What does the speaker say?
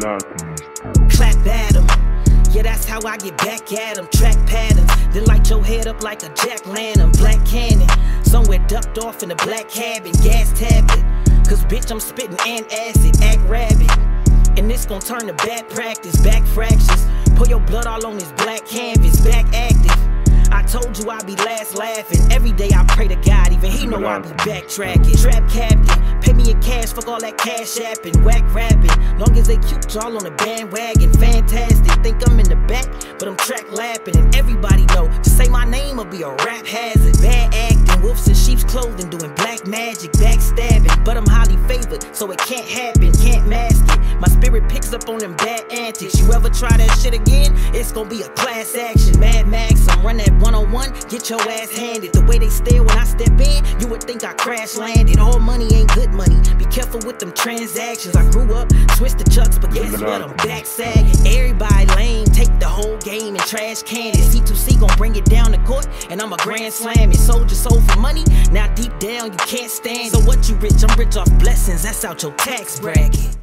Clap at him. Yeah, that's how I get back at him. Track pattern. Then light your head up like a jack lantern. Black cannon. Somewhere ducked off in a black cabin. Gas tablet. Cause bitch, I'm spitting and acid. Act rabbit. And this gon' turn to bad practice. Back fractures. Pour your blood all on this black canvas. Back act. I told you I'd be last laughing. Every day I pray to God, even He know I be backtracking. Trap captain, pay me in cash, fuck all that cash apping. Whack rapping, long as they cute, y'all on the bandwagon. Fantastic, think I'm in the back, but I'm track lapping. And everybody know, to say my name will be a rap hazard. Bad acting, wolves in sheep's clothing, doing black magic, backstabbing. But I'm highly favored, so it can't happen, can't mask it. My spirit picks up on them bad antics. You ever try that shit again? It's gonna be a class action. Mad Max, I'm run get your ass handed. The way they stare when I step in, you would think I crash landed. All money ain't good money. Be careful with them transactions. I grew up, switched the chucks, but guess what? I'm back sagging. Everybody lame, take the whole game and trash can it. C2C gon' bring it down the court, and I'm a grand slam it. Sold your soul for money, now deep down you can't stand. So what you rich? I'm rich off blessings, that's out your tax bracket.